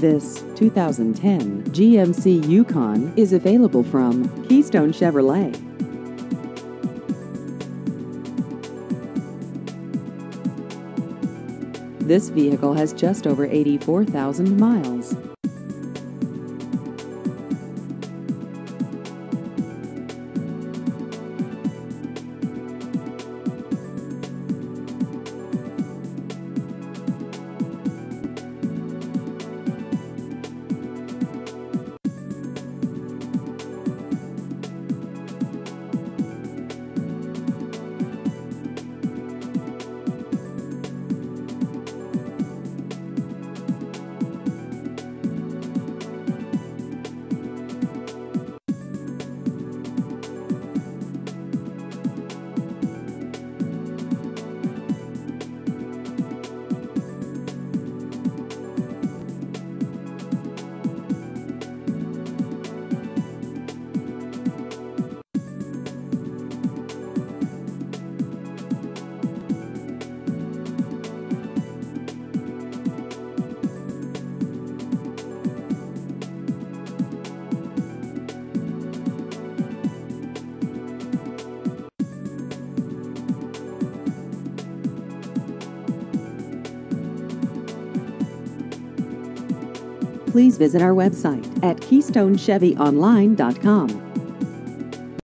This 2010 GMC Yukon is available from Keystone Chevrolet. This vehicle has just over 84,000 miles. Please visit our website at KeystoneChevyOnline.com.